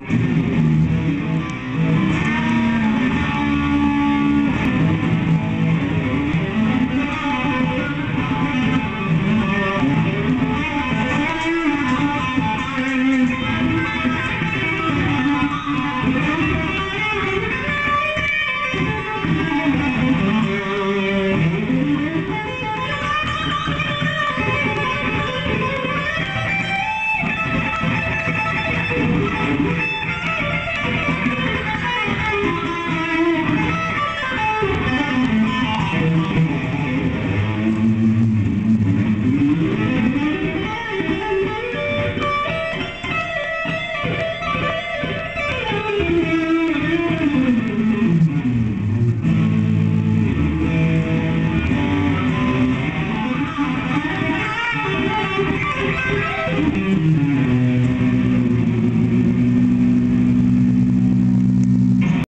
Thank Thank you.